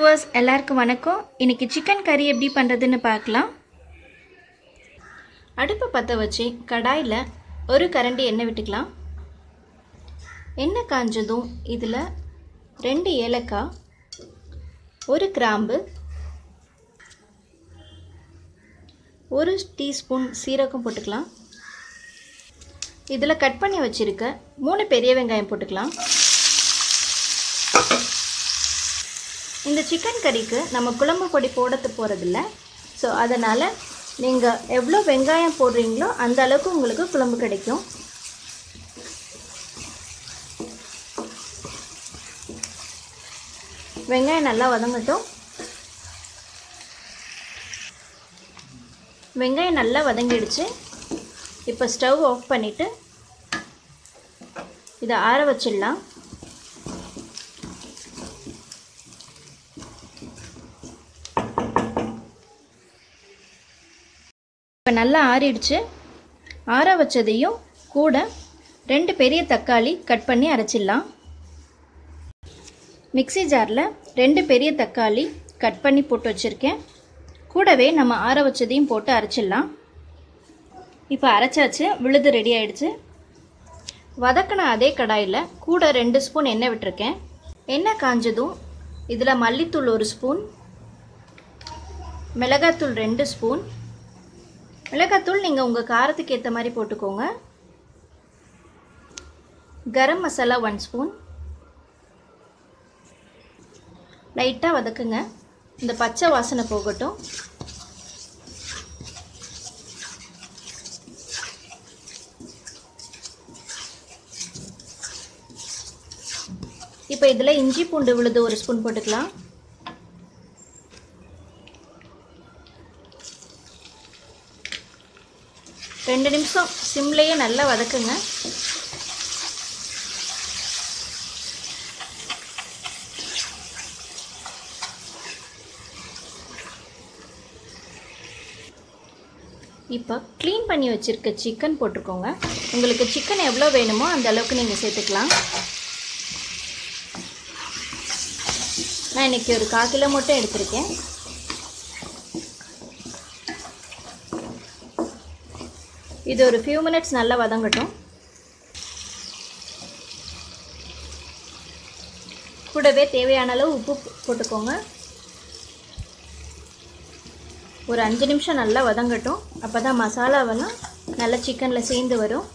Viewers எல்லாருக்கும் வணக்கம். இன்றைக்கி சிக்கன் கறி எப்படி பண்ணுறதுன்னு பார்க்கலாம். அடுப்பை பற்ற வச்சு கடாயில் ஒரு கரண்டி எண்ணெய் விட்டுக்கலாம். எண்ணெய் காஞ்சதும் இதில் ரெண்டு ஏலக்காய் ஒரு கிராம்பு ஒரு டீஸ்பூன் சீரகம் போட்டுக்கலாம். இதில் கட் பண்ணி வச்சுருக்க மூணு பெரிய வெங்காயம் போட்டுக்கலாம். இந்த சிக்கன் கறிக்கு நம்ம குழம்பு பொடி போடத்து போகிறதில்ல ஸோ அதனால் நீங்கள் எவ்வளோ வெங்காயம் போடுறீங்களோ அந்த அளவுக்கு உங்களுக்கு குழம்பு கிடைக்கும். வெங்காயம் நல்லா வதங்கட்டும். வெங்காயம் நல்லா வதங்கிடுச்சு. இப்போ ஸ்டவ் ஆஃப் பண்ணிவிட்டு இதை ஆற வச்சிடலாம். இப்போ நல்லா ஆறிடுச்சு. ஆற வச்சதையும் கூட ரெண்டு பெரிய தக்காளி கட் பண்ணி அரைச்சிடலாம். மிக்ஸி ஜாரில் ரெண்டு பெரிய தக்காளி கட் பண்ணி போட்டு வச்சுருக்கேன். கூடவே நம்ம ஆற வச்சதையும் போட்டு அரைச்சிடலாம். இப்போ அரைச்சாச்சு விழுது ரெடி ஆயிடுச்சு. வதக்கின அதே கடாயில் கூட ரெண்டு ஸ்பூன் எண்ணெய் விட்டுருக்கேன். எண்ணெய் காஞ்சதும் இதில் மல்லித்தூள் ஒரு ஸ்பூன் மிளகாத்தூள் ரெண்டு ஸ்பூன் மிளகாத்தூள் நீங்கள் உங்கள் காரத்துக்கு ஏற்ற மாதிரி போட்டுக்கோங்க. கரம் மசாலா ஒன் ஸ்பூன் லைட்டாக வதக்குங்க. இந்த பச்சை வாசனை போகட்டும். இப்போ இதில் இஞ்சி பூண்டு விழுது ஒரு ஸ்பூன் போட்டுக்கலாம். ரெண்டு நிமிஷம் சிம்லேயே நல்லா வதக்குங்க. இப்போ க்ளீன் பண்ணி வச்சுருக்க சிக்கன் போட்டுக்கோங்க. உங்களுக்கு சிக்கன் எவ்வளோ வேணுமோ அந்த அளவுக்கு நீங்கள் சேர்த்துக்கலாம். நான் இன்றைக்கி ஒரு கால் கிலோ மட்டும் எடுத்திருக்கேன். இது ஒரு ஃபியூ மினிட்ஸ் நல்லா வதங்கட்டும். கூடவே தேவையான அளவு உப்பு போட்டுக்கோங்க. ஒரு அஞ்சு நிமிஷம் நல்லா வதங்கட்டும். அப்போ தான் மசாலாவெல்லாம் நல்லா சிக்கனில் சேர்ந்து வரும்.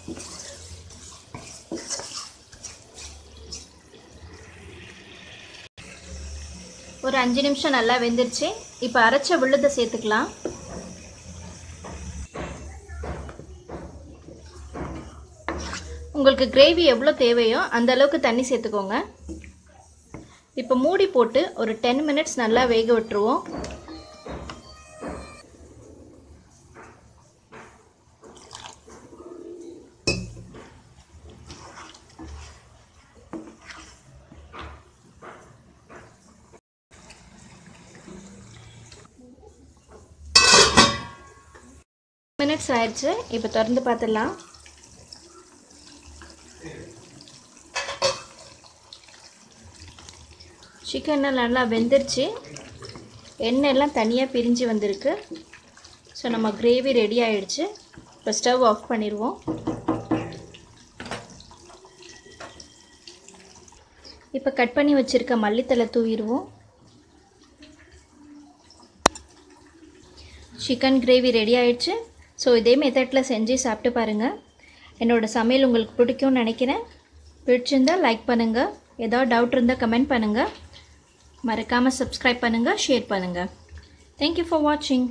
ஒரு அஞ்சு நிமிஷம் நல்லா வெந்துருச்சு. இப்போ அரைச்ச விழுதை சேர்த்துக்கலாம். உங்களுக்கு கிரேவி எவ்வளோ தேவையோ அந்த அளவுக்கு தண்ணி சேர்த்துக்கோங்க. இப்போ மூடி போட்டு ஒரு டென் மினிட்ஸ் நல்லா வேக விட்டுருவோம். மினிட்ஸ் ஆயிடுச்சு. இப்போ திறந்து பார்த்துடலாம். சிக்கன் நல்லா வெந்துருச்சு. எண்ணெய் எல்லாம் தனியாக பிரிஞ்சு வந்திருக்கு. ஸோ நம்ம கிரேவி ரெடி ஆகிடுச்சு இப்போ ஸ்டவ் ஆஃப் பண்ணிடுவோம் இப்போ கட் பண்ணி வச்சுருக்க மல்லித்தலை தூவிடுவோம். சிக்கன் கிரேவி ரெடி ஆகிடுச்சு ஸோ இதே மெத்தடில் செஞ்சு சாப்பிட்டு பாருங்கள் என்னோடய சமையல் உங்களுக்கு பிடிக்கும்னு நினைக்கிறேன். பிடிச்சிருந்தால் லைக் பண்ணுங்கள் ஏதாவது டவுட் இருந்தால் கமெண்ட் பண்ணுங்கள் மறக்காமல் சப்ஸ்கிரைப் பண்ணுங்கள் ஷேர் பண்ணுங்கள் தேங்க்யூ ஃபார் வாட்சிங்